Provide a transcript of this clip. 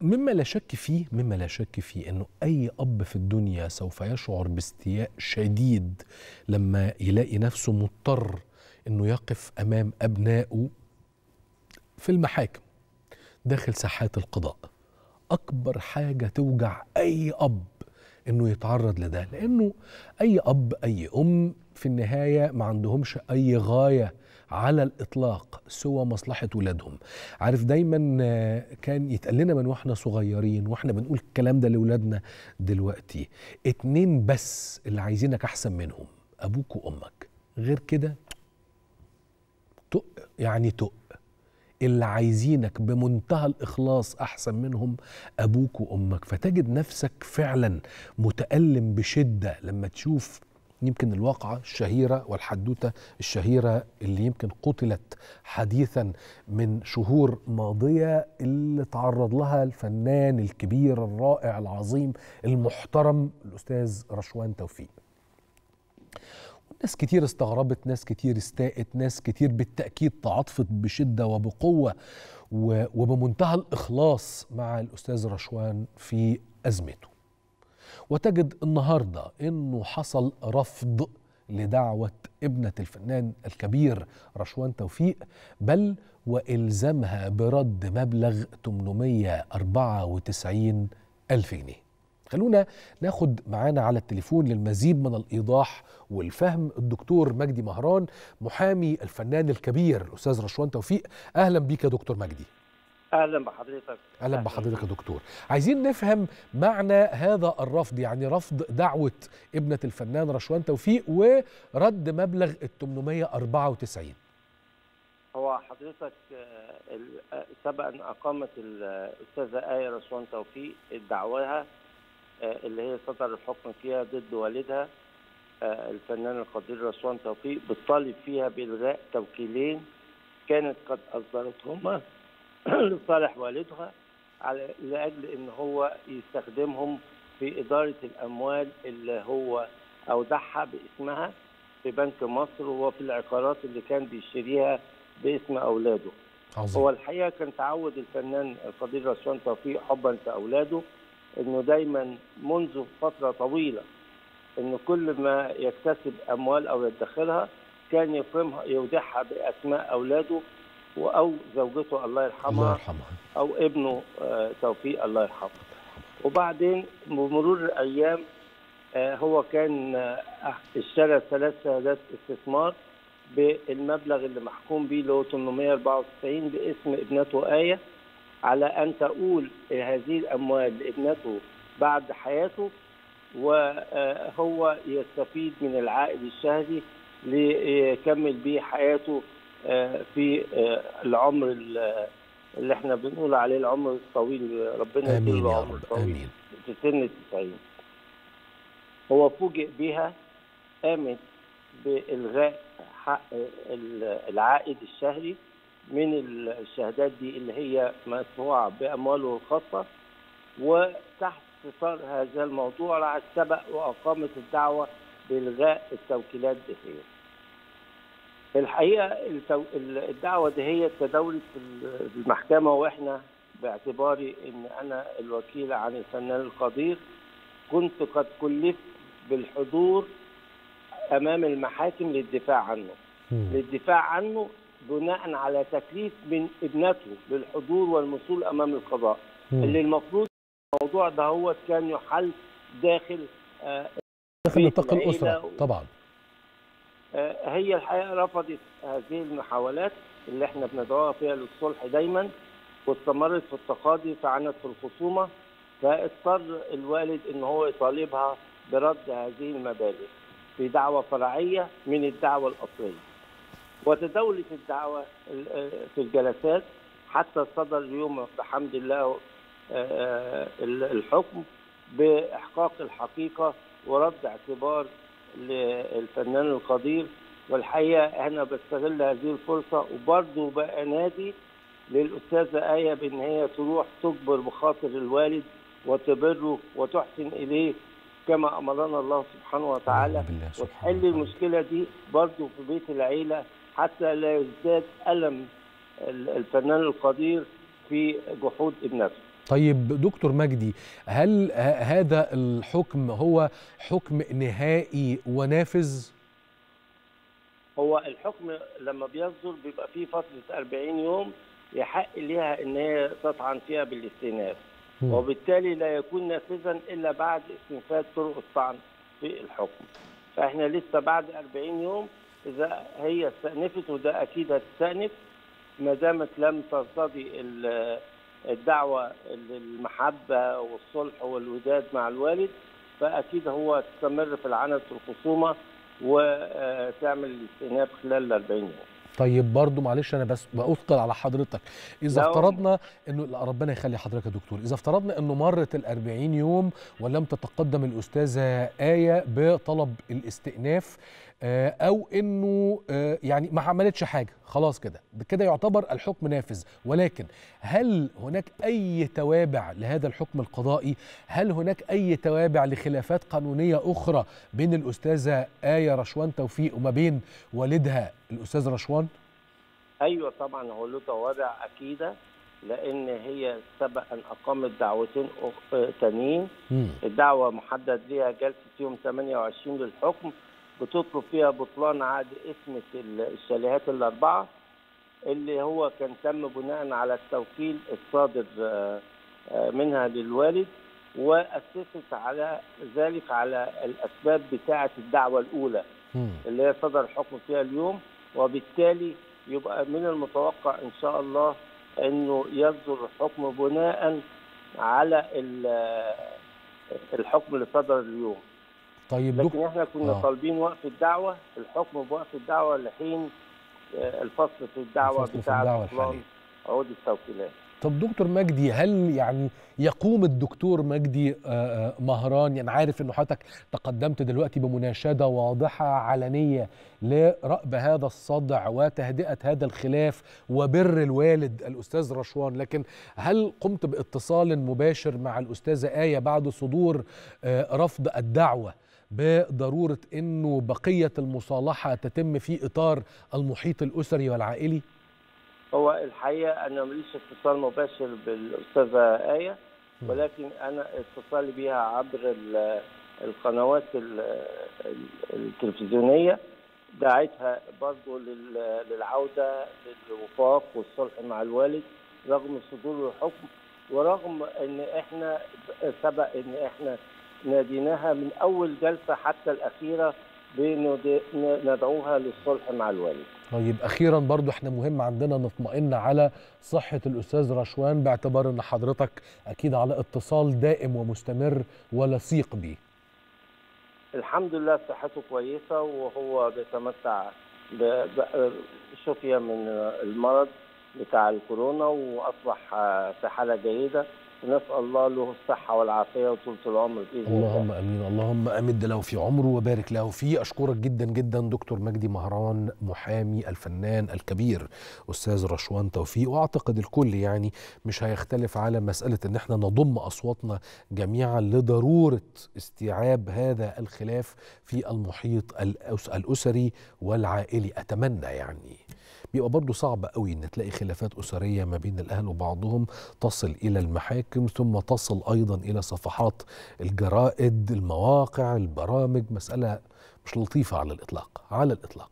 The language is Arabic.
مما لا شك فيه مما لا شك فيه إنه أي أب في الدنيا سوف يشعر باستياء شديد لما يلاقي نفسه مضطر إنه يقف أمام أبنائه في المحاكم داخل ساحات القضاء. أكبر حاجة توجع أي أب إنه يتعرض لده لأنه أي أب أي أم في النهاية ما عندهمش أي غاية على الإطلاق سوى مصلحة ولادهم. عارف دايما آه، كان يتقال لنا من وإحنا صغيرين وإحنا بنقول الكلام ده لاولادنا دلوقتي اتنين بس اللي عايزينك أحسن منهم أبوك وأمك. غير كده تق يعني تق. اللي عايزينك بمنتهى الإخلاص أحسن منهم أبوك وأمك. فتجد نفسك فعلا متألم بشدة لما تشوف يمكن الواقعة الشهيرة والحدوتة الشهيرة اللي يمكن قتلت حديثا من شهور ماضية اللي تعرض لها الفنان الكبير الرائع العظيم المحترم الأستاذ رشوان توفيق. ناس كتير استغربت ناس كتير استاءت ناس كتير بالتأكيد تعاطفت بشدة وبقوة وبمنتهى الإخلاص مع الأستاذ رشوان في أزمته. وتجد النهاردة أنه حصل رفض لدعوة ابنة الفنان الكبير رشوان توفيق بل وإلزامها برد مبلغ 894 ألف جنيه. خلونا ناخد معانا على التليفون للمزيد من الإيضاح والفهم الدكتور مجدي مهران محامي الفنان الكبير الأستاذ رشوان توفيق. أهلا بيك يا دكتور مجدي. أهلا بحضرتك. أهلا بحضرتك يا دكتور. عايزين نفهم معنى هذا الرفض يعني رفض دعوة ابنة الفنان رشوان توفيق ورد مبلغ ال 894 هو حضرتك آه، آه، سبق أن أقامت الأستاذة آية رشوان توفيق دعواها آه، اللي هي صدر الحكم فيها ضد والدها الفنان القدير رشوان توفيق بتطالب فيها بإلغاء توكيلين كانت قد أصدرتهما. لصالح والدها على لأجل إن هو يستخدمهم في إدارة الأموال اللي هو اودعها باسمها في بنك مصر وفي العقارات اللي كان بيشتريها باسم أولاده. عظيم هو الحقيقة كان تعود الفنان القدير رشوان توفيق حبا في أولاده إنه دايما منذ فترة طويلة انه كل ما يكتسب أموال أو يدخرها كان يفهمها يودعها بأسماء أولاده و- أو زوجته الله الله يرحمها. يرحمها أو ابنه آه، توفيق الله يرحمه. وبعدين بمرور الأيام آه، هو كان آه، اشترى ثلاث شهادات استثمار بالمبلغ اللي محكوم بيه اللي هو 894 باسم ابنته آية على أن تؤول هذه الأموال لابنته بعد حياته وهو يستفيد من العائد الشهري ليكمل بيه حياته في آه، العمر ال- اللي إحنا بنقول عليه العمر الطويل. ربنا يديله يا عمر رب. طويل آمين. في سن التسعين. هو فوجئ بها قامت بإلغاء حق ال- العائد الشهري من الشهادات دي اللي هي مدفوعة بأمواله الخاصة وتحت إطار هذا الموضوع راحت سبق وأقامت الدعوة بإلغاء التوكيلات دي. الحقيقة التو... الدعوة دي هي تداولت في ال- في المحكمة وإحنا باعتباري إن أنا الوكيل عن الفنان القدير كنت قد كلفت بالحضور أمام المحاكم للدفاع عنه. للدفاع عنه بناء على تكليف من ابنته للحضور والوصول أمام القضاء. اللي المفروض الموضوع ده هو كان يحل داخل آه، داخل نطاق الأسرة طبعا هي الحقيقة رفضت هذه المحاولات اللي إحنا بندعوها فيها للصلح دايما واستمرت في التقاضي فعنت في الخصومة فاضطر الوالد إن هو يطالبها برد هذه المبالغ في دعوة فرعية من الدعوة الأصلية. وتداولت الدعوة ال- آه، في الجلسات حتى صدر اليوم بحمد الله آه، ال- الحكم بإحقاق الحقيقة ورد اعتبار للفنان القدير والحقيقة أنا بستغل هذه الفرصة وبرضه بقى نادي للأستاذة آية بإن هي تروح تجبر بخاطر الوالد وتبره وتحسن إليه كما أمرنا الله سبحانه وتعالى وتحل. المشكلة دي برضه في بيت العيلة حتى لا يزداد ألم ال- الفنان القدير في جحود ابنته. طيب دكتور مجدي هل هذا الحكم هو حكم نهائي ونافذ؟ هو الحكم لما بيصدر بيبقى فيه فترة 40 يوم يحق ليها إن هي تطعن فيها بالاستئناف. وبالتالي لا يكون نافذا إلا بعد استنفاذ طرق الطعن في الحكم. فإحنا لسه بعد 40 يوم إذا هي استأنفت وده أكيد هتستأنف ما دامت لم ترتضي ال- الدعوة للمحبة والصلح والوداد مع الوالد فأكيد هو تستمر في العنت في الخصومة وتعمل الاستئناف خلال ال 40 يوم. طيب برضو معلش أنا بس بأثقل على حضرتك. إذا افترضنا إنه لا ربنا يخلي حضرتك يا دكتور. إذا افترضنا إنه مرت ال40 يوم ولم تتقدم الأستاذة آية بطلب الاستئناف أو إنه آه، يعني ما عملتش حاجة. خلاص كده. كده يعتبر الحكم نافذ. ولكن هل هناك أي توابع لهذا الحكم القضائي؟ هل هناك أي توابع لخلافات قانونية أخرى بين الأستاذة آية رشوان توفيق وما بين والدها الأستاذ رشوان؟ أيوه طبعا هو له توابع أكيدة لأن هي سبق أن أقامت دعوتين آه، تانيين. الدعوة محدد ليها جلسة يوم 28 للحكم. بتطلب فيها بطلان عقد اسمة ال- الشاليهات الأربعة اللي هو كان تم بناء على التوكيل الصادر آه، آه، منها للوالد وأسست على ذلك على الأسباب بتاعة الدعوة الأولى مم. اللي هي صدر الحكم فيها اليوم وبالتالي يبقى من المتوقع إن شاء الله إنه يصدر الحكم بناء على ال- الحكم اللي صدر اليوم طيب لكن دكتور إحنا كنا آه. طالبين وقف الدعوة الحكم بوقف الدعوة لحين آه، الفصل في الدعوة الفصل بتاع الحالية. عقود التوكيلات طب دكتور مجدي هل يعني يقوم الدكتور مجدي آه، آه، مهران يعني عارف انه حضرتك تقدمت دلوقتي بمناشدة واضحة علنية لرأب هذا الصدع وتهدئة هذا الخلاف وبر الوالد الأستاذ رشوان لكن هل قمت باتصال مباشر مع الأستاذة آية بعد صدور رفض الدعوة بضرورة إنه بقية المصالحة تتم في إطار المحيط الأسري والعائلي؟ هو الحقيقة أنا ماليش اتصال مباشر بالأستاذة آية. ولكن أنا اتصالي بها عبر ال- القنوات ال- ال- التلفزيونية دعيتها برضه لل- للعودة للوفاق والصلح مع الوالد رغم صدور الحكم ورغم إن إحنا سبق إن إحنا ناديناها من أول جلسة حتى الأخيرة بندعوها للصلح مع الوالد. طيب أخيرا برضو إحنا مهم عندنا نطمئن على صحة الأستاذ رشوان باعتبار إن حضرتك أكيد على اتصال دائم ومستمر ولصيق بيه. الحمد لله صحته كويسة وهو بيتمتع ب- ب- شفية من المرض بتاع الكورونا وأصبح في حالة جيدة. ونسأل الله له الصحة والعافية وطولة العمر بإذن الله. اللهم آمين. اللهم أمد له في عمره وبارك له فيه. أشكرك جدا جدا دكتور مجدي مهران محامي الفنان الكبير. أستاذ رشوان توفيق. وأعتقد الكل يعني مش هيختلف على مسألة إن إحنا نضم أصواتنا جميعا لضرورة استيعاب هذا الخلاف في المحيط الأسري والعائلي. أتمنى يعني. بيبقى برضه صعب قوي إن تلاقي خلافات أسرية ما بين الأهل وبعضهم تصل إلى المحاكم ثم تصل أيضا إلى صفحات الجرائد المواقع البرامج مسألة مش لطيفة على الإطلاق على الإطلاق.